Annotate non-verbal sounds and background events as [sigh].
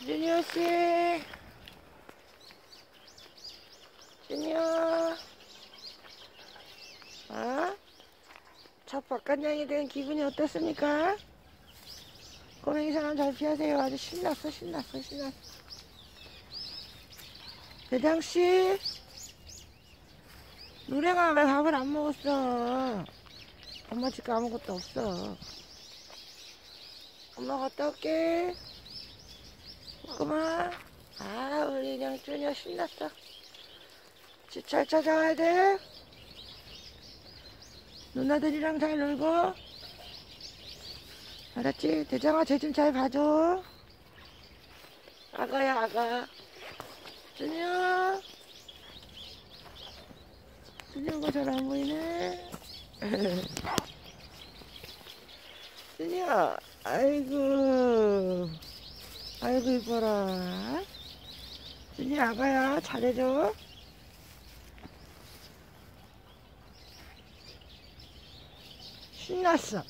주니어 씨. 주니어. 어? 첫 박간장이 된 기분이 어떻습니까? 꼬맹이 사람 잘 피하세요. 아주 신났어, 신났어, 신났어. 대장씨. 노래가 왜 밥을 안 먹었어? 엄마 집에 아무것도 없어. 엄마 갔다 올게. 꼬마. 아, 우리 양준이야 신났어. 집 잘 찾아와야 돼. 누나들이랑 잘 놀고. 알았지? 대장아, 쟤 좀 잘 봐줘. 아가야, 아가. 준이야. 준이가 잘 안 보이네. [laughs] 준이야, 아이고. 아이고, 이뻐라. 준이 아가야, 잘해줘. 신났어.